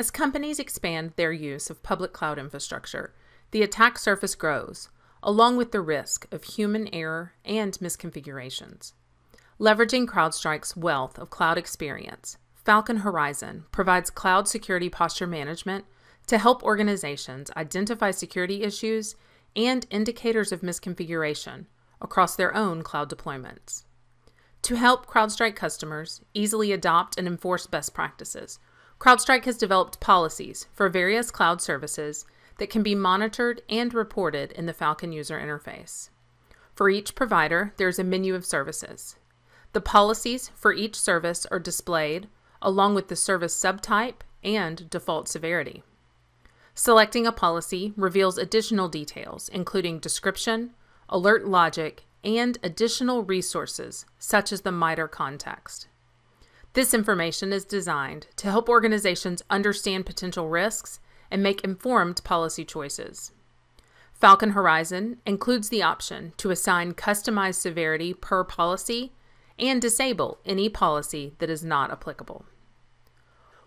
As companies expand their use of public cloud infrastructure, the attack surface grows, along with the risk of human error and misconfigurations. Leveraging CrowdStrike's wealth of cloud experience, Falcon Horizon provides cloud security posture management to help organizations identify security issues and indicators of misconfiguration across their own cloud deployments. To help CrowdStrike customers easily adopt and enforce best practices, CrowdStrike has developed policies for various cloud services that can be monitored and reported in the Falcon user interface. For each provider, there's a menu of services. The policies for each service are displayed along with the service subtype and default severity. Selecting a policy reveals additional details, including description, alert logic, and additional resources, such as the MITRE context. This information is designed to help organizations understand potential risks and make informed policy choices. Falcon Horizon includes the option to assign customized severity per policy and disable any policy that is not applicable.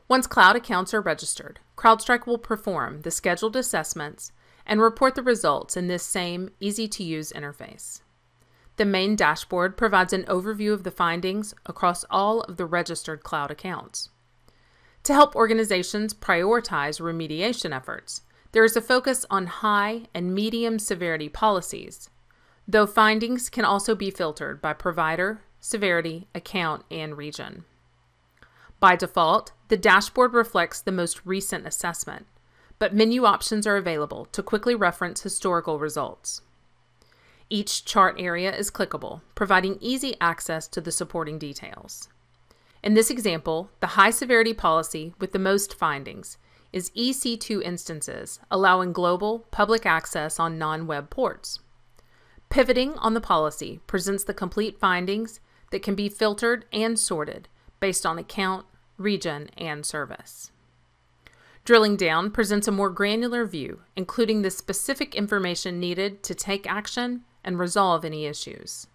Once cloud accounts are registered, CrowdStrike will perform the scheduled assessments and report the results in this same easy to use interface. The main dashboard provides an overview of the findings across all of the registered cloud accounts. To help organizations prioritize remediation efforts, there is a focus on high and medium severity policies, though findings can also be filtered by provider, severity, account, and region. By default, the dashboard reflects the most recent assessment, but menu options are available to quickly reference historical results. Each chart area is clickable, providing easy access to the supporting details. In this example, the high severity policy with the most findings is EC2 instances, allowing global public access on non-web ports. Pivoting on the policy presents the complete findings that can be filtered and sorted based on account, region, and service. Drilling down presents a more granular view, including the specific information needed to take action and resolve any issues.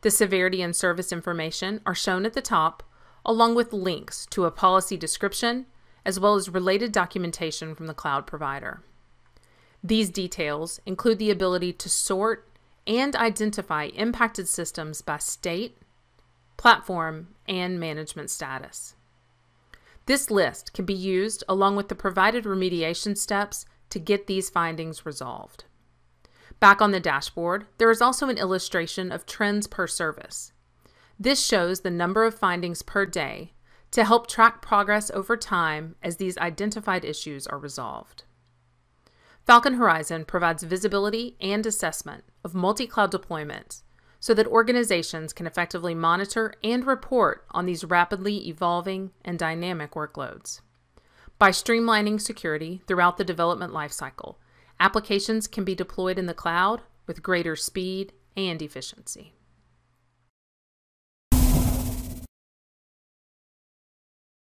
The severity and service information are shown at the top, along with links to a policy description, as well as related documentation from the cloud provider. These details include the ability to sort and identify impacted systems by state, platform, and management status. This list can be used along with the provided remediation steps to get these findings resolved. Back on the dashboard, there is also an illustration of trends per service. This shows the number of findings per day to help track progress over time as these identified issues are resolved. Falcon Horizon provides visibility and assessment of multi-cloud deployments so that organizations can effectively monitor and report on these rapidly evolving and dynamic workloads. By streamlining security throughout the development lifecycle, applications can be deployed in the cloud with greater speed and efficiency.